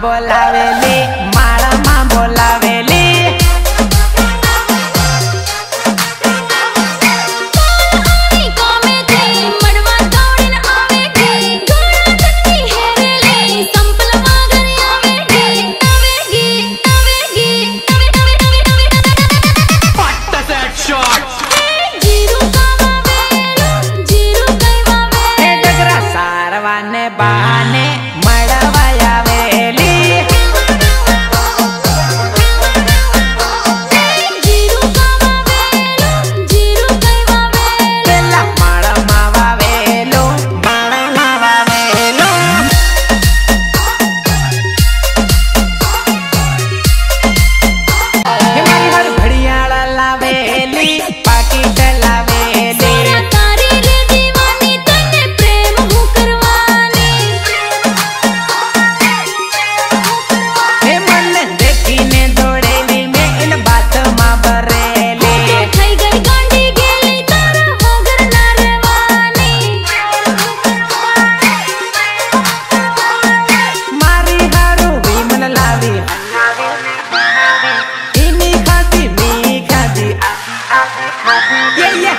Boy loving me.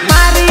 Mari